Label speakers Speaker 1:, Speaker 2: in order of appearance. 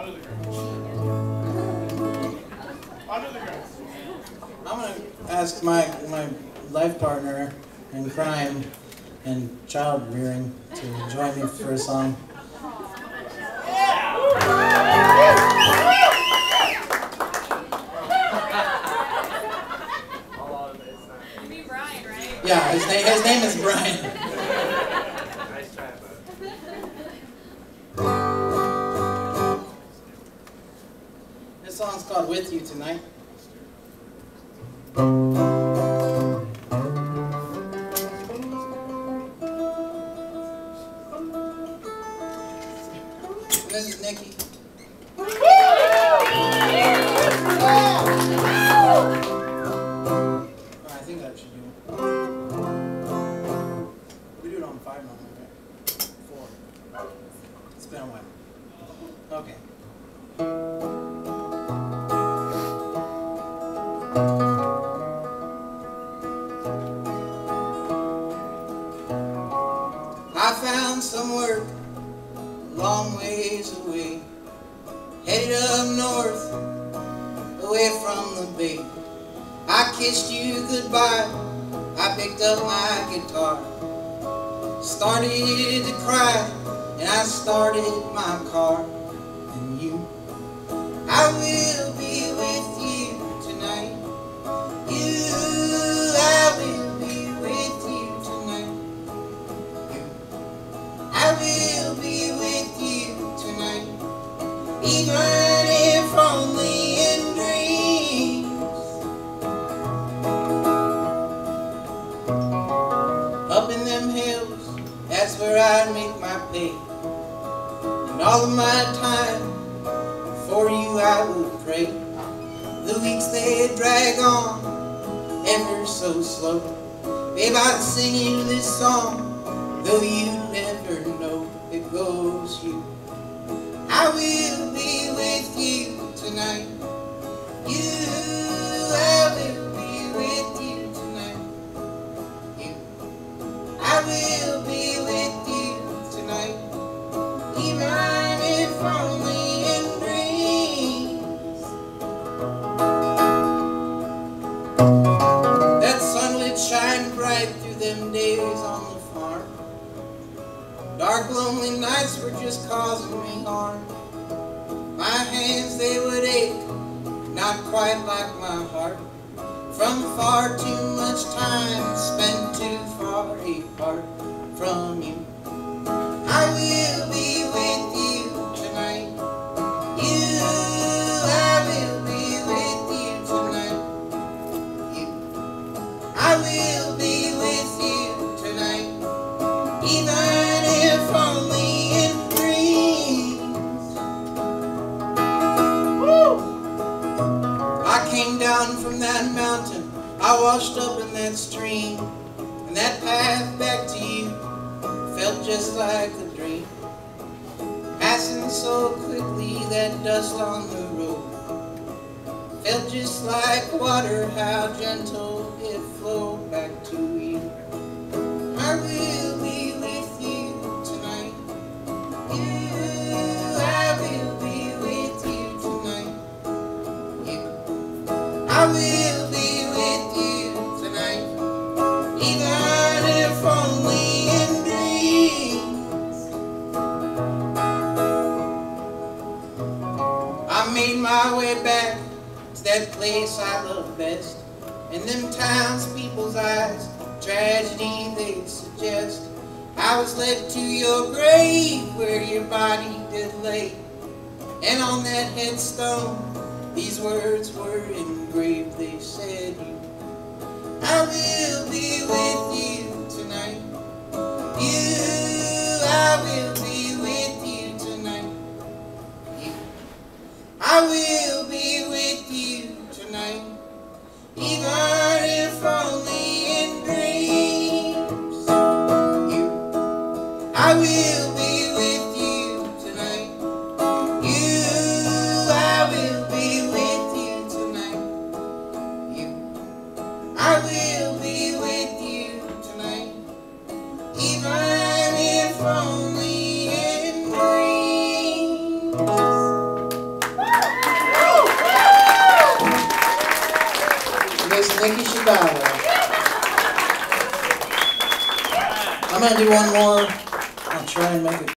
Speaker 1: Under the grass. Under the grass.
Speaker 2: I'm gonna ask my my life partner in crime and child rearing to join me for a song.
Speaker 3: You mean Brian, right?
Speaker 2: Yeah, his name his name is Brian. Song's called "With You Tonight." It's been a while. Okay. I found some work a long ways away, headed up north, away from the bay. I kissed you goodbye, I picked up my guitar, started to cry, and I started my car. And you, I my pay. And all of my time, for you I will pray. The weeks they drag on, ever so slow. Babe, I'd sing you this song, though you never know it goes you. I will be with you tonight. Shine bright through them days on the farm. Dark, lonely nights were just causing me harm. My hands, they would ache, not quite like my heart. From far too much time spent too far apart from you. I will be with you tonight. Even if only in dreams. I came down from that mountain. I washed up in that stream. And that path back to you felt just like a dream. Passing so quickly, that dust on the road felt just like water, how gentle made my way back to that place I love best. In them townspeople's eyes, tragedy they suggest. I was led to your grave where your body did lay. And on that headstone, these words were engraved. They said, I will be with you I'm gonna do one more. I'll try and make it